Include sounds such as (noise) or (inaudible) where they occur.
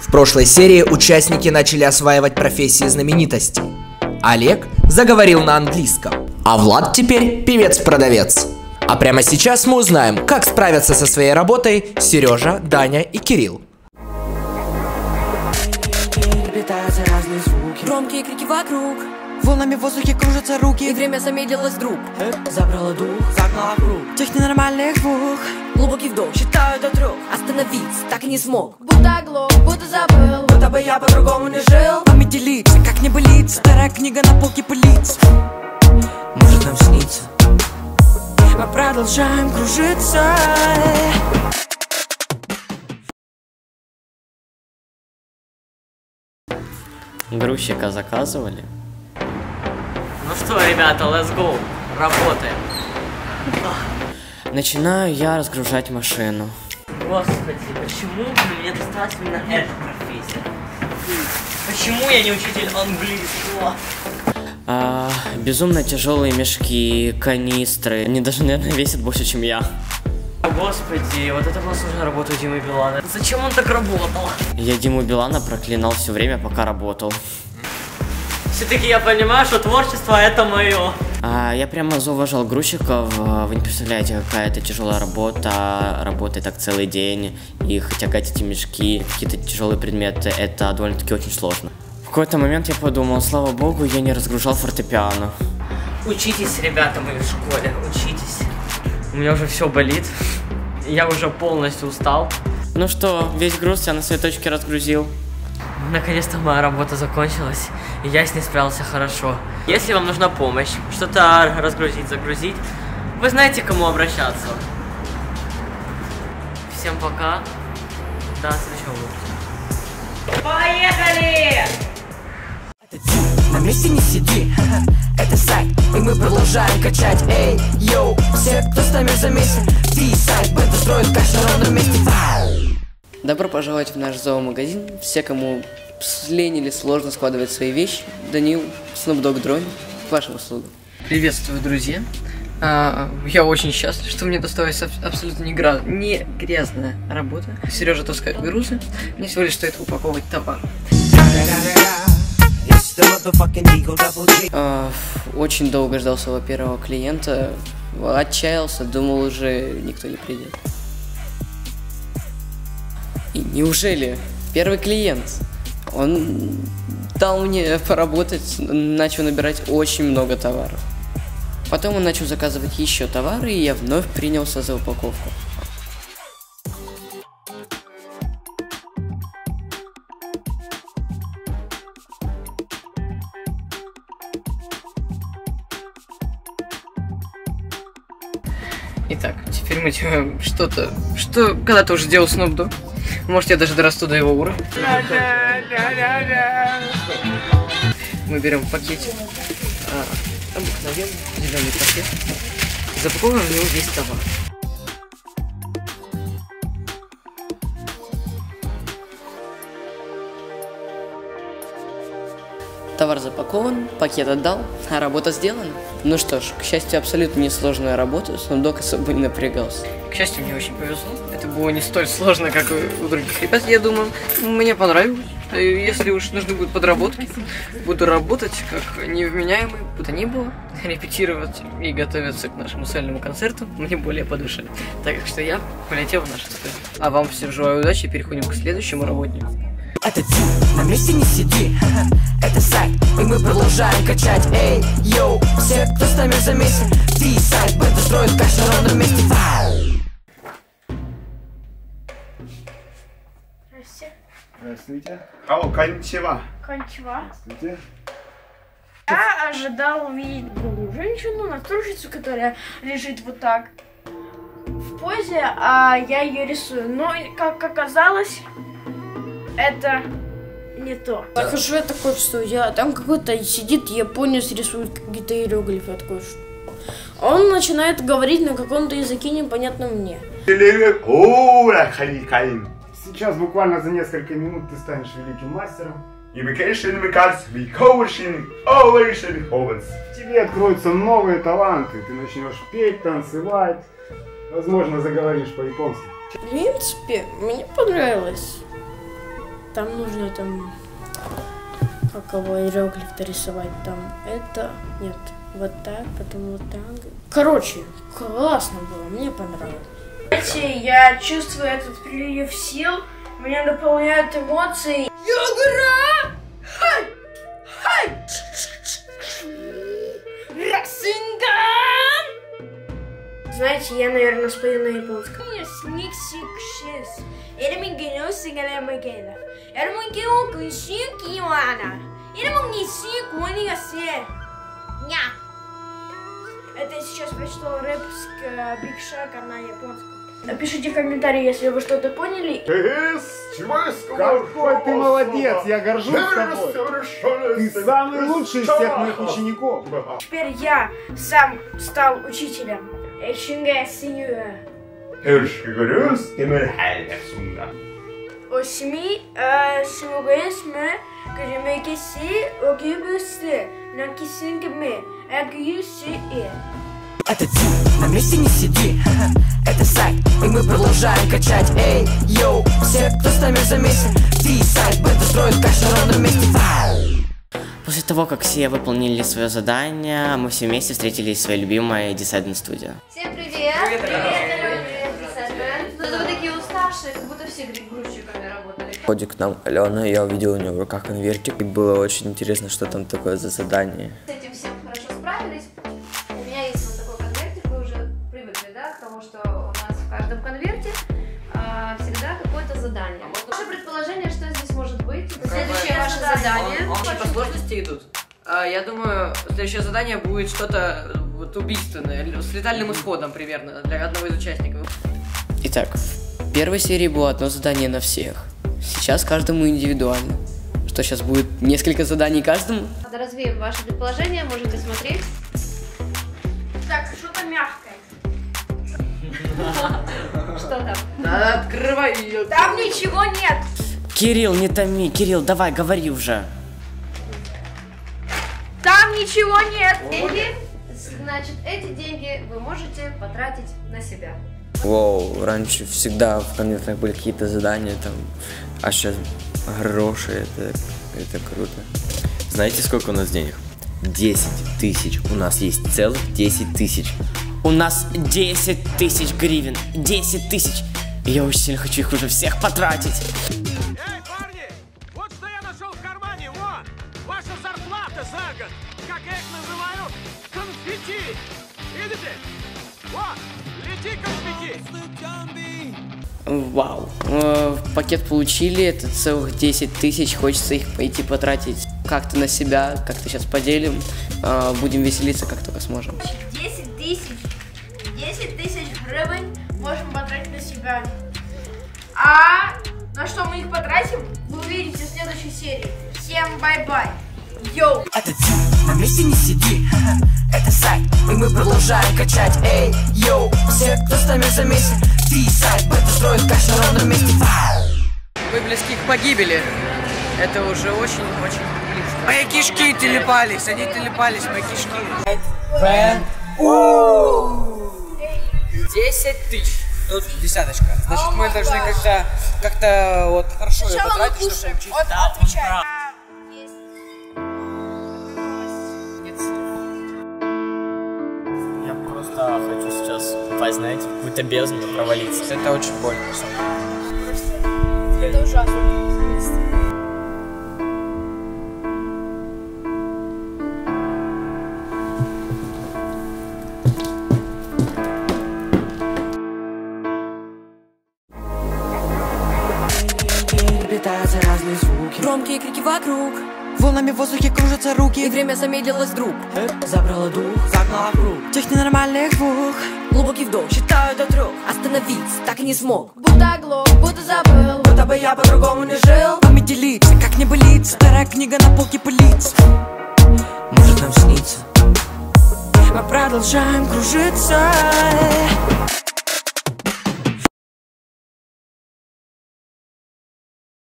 В прошлой серии участники начали осваивать профессии знаменитостей. Олег заговорил на английском, а Влад теперь певец-продавец. А прямо сейчас мы узнаем, как справятся со своей работой Сережа, Даня и Кирилл. Громкие крики вокруг. Волнами в воздухе кружатся И руки время замедлилось вдруг. Забрала дух, загнала в круг Тех ненормальных двух Глубокий вдох, считаю до трех Остановиться так и не смог. Будто оглох, будто забыл. Будто бы я по-другому не жил. Вами делиться, как не болит. Старая книга на полке пылится. Может нам снится? Мы продолжаем кружиться. Грузчика заказывали? Ну что, ребята, let's go. Работаем. Начинаю я разгружать машину. Господи, почему мне досталась именно эта профессия? Почему я не учитель английского? А, безумно тяжелые мешки, канистры. Они даже, наверное, весят больше, чем я. О, Господи, вот это была сложная работа у Димы Билана. Зачем он так работал? Я Диму Билана проклинал все время, пока работал. Все-таки я понимаю, что творчество это мое. А, я прямо зауважал грузчиков. А, Вы не представляете, какая это тяжелая работа. Работать так целый день. И тягать эти мешки, какие-то тяжелые предметы, это довольно-таки очень сложно. В какой-то момент я подумал, слава богу, я не разгружал фортепиано. Учитесь, ребята, мои в школе, учитесь. У меня уже все болит. Я уже полностью устал. Ну что, весь груз я на своей точке разгрузил. Наконец-то моя работа закончилась, и я с ней справился хорошо. Если вам нужна помощь, что-то разгрузить, загрузить, вы знаете, к кому обращаться. Всем пока. До следующего выпуска. Поехали! На месте не сиди, (laughs) это сайт, и мы продолжаем качать Эй, йоу, все, кто с нами вместе Ты сайт, бета строит каш на ровном месте Добро пожаловать в наш зоомагазин. Все, кому лень или сложно складывать свои вещи, Данил, Dogg Дрон, к вашим услугам. Приветствую, друзья. А, я очень счастлив, что мне досталась аб- абсолютно не, гра- не грязная работа. Сережа таскает грузы. Мне всего лишь стоит упаковывать товар. А, очень долго ждал своего первого клиента, отчаялся, думал уже никто не придет. Неужели первый клиент, он дал мне поработать, начал набирать очень много товаров. Потом он начал заказывать еще товары, и я вновь принялся за упаковку. Итак, теперь мы делаем что-то, что когда-то уже делал Snoop Dogg. Может, я даже дорасту до его уровня. Мы берем пакетик, а, обыкновенный зеленый пакет, запаковываем в него весь товар. Товар запакован, пакет отдал, а работа сделана. Ну что ж, к счастью, абсолютно несложная работа, Snoop особо не напрягался. К счастью, мне очень повезло. Это было не столь сложно, как у других ребят, я думаю. Мне понравилось. Э, Если уж нужны будут подработки, буду работать как невменяемый, бы то ни было, (laughs) репетировать и готовиться к нашему сольному концерту мне более по душе. Так что я полетел в нашу студию. А вам всем желаю удачи переходим к следующему работнику. Это Тим, на месте не сиди (laughs) Это сайт, и мы продолжаем качать Эй, йоу, все, кто с нами вместе Ты сайт, бета строит каш на ровном месте Здравствуйте. Алло, кончева. Кончева. Здравствуйте. Я ожидал увидеть другую женщину, натурщицу, которая лежит вот так в позе, а я ее рисую. Но, как оказалось, это не то. Захожу я такой студию, а там какой-то сидит японец, рисует какие-то иероглифы. Я такой, «Что?» Он начинает говорить на каком-то языке непонятном мне. Сейчас буквально за несколько минут ты станешь великим мастером. Тебе откроются новые таланты. Ты начнешь петь, танцевать. Возможно, заговоришь по-японски. В принципе, мне понравилось. Там нужно там как его иероглиф рисовать там это нет вот так потом вот так короче классно было мне понравилось Знаете, я чувствую этот прилив сил, меня наполняют эмоции. Югра! Хай! Хай! Расингам! Знаете, я, наверное, спою на японском. Сниксикшис. Ele me enganou, se galera me engana. Era um enganou com cinco e Ana. Ele cinco, он не Ня. Это я сейчас прочитал рэп с Биг Шака на японском. Напишите в комментарии, если вы что-то поняли. Какой ты молодец, я горжусь тобой. Ты самый лучший из всех моих учеников. Теперь я сам стал учителем. Экшинга синюя. Ölçülürüz, demir her sunga. Осми симугэнсмэ кэжэмэкэси огибэсэ накисингмэ агюси Это Дим, на месте не сиди Это сайт, и мы продолжаем качать Эй, йоу, все, кто с нами замесен Ты сайт, бета строит каш на месте После того, как все выполнили свое задание, мы все вместе встретились в своей любимой Decident Studio. Всем привет! Привет, привет, уставшие, как будто все грузчиками работали. Ходит к нам Алена, я увидел у нее в руках конвертик. И было очень интересно, что там такое за задание. С этим всем хорошо справились. У меня есть вот такой конвертик, вы уже привыкли, да, к тому, что у нас в каждом конверте а, всегда какое-то задание. Ваше предположение, что здесь может быть? Следующее ваше задание. Очень по сложности идут. А, Я думаю, следующее задание будет что-то вот убийственное, с летальным исходом примерно для одного из участников. Итак, первой серии было одно задание на всех. Сейчас каждому индивидуально. Что сейчас будет несколько заданий каждому? Надо развеем ваше предположение, можете смотреть. Так, что-то мягкое. (laughs) Что там? Надо открывать ее. Там ничего нет. Кирилл, не томи, Кирилл, давай, говори уже. Там ничего нет. Деньги, значит, эти деньги вы можете потратить на себя. Воу, раньше всегда в конвертах были какие-то задания там, а сейчас гроши, это, это круто. Знаете, сколько у нас денег? 10 тысяч. У нас есть целых 10 тысяч. У нас 10 тысяч гривен. 10 тысяч. Я очень сильно хочу их уже всех потратить. Вау. Э, Пакет получили, это целых 10 тысяч, хочется их пойти потратить как-то на себя, как-то сейчас поделим, Э, будем веселиться как только сможем. 10 тысяч. 10 тысяч гривен можем потратить на себя. А на что мы их потратим, вы увидите в следующей серии. Всем бай-бай. Йоу! Это Дим, на месте не сиди Это сайт, и мы продолжаем качать Эй, йоу, все, кто с нами замесен Ты сайт, бета строит каш на ровном месте Вы близки к погибели. Это уже очень-очень близко. Мои кишки телепались, они телепались, мои кишки. Фэн. 10 тысяч. Тут десяточка. Значит, мы должны как-то как-то вот хорошо ее Сначала мы потратить, чтобы получить. Вот, отвечай. Упасть, знаете, в какую-то бездну провалиться. Это очень больно. Это ужасно. Летаются разные звуки Громкие крики вокруг Волнами в воздухе кружатся руки. И время замедлилось вдруг. Забрала дух, загнала в круг. Тех ненормальных двух Глубокий вдох, считаю до трех. Остановиться так и не смог. Будто оглох, будто забыл. Будто бы я по-другому не жил. Память делиться, как не былица Старая книга на полке пылится. Может нам снится? Мы продолжаем кружиться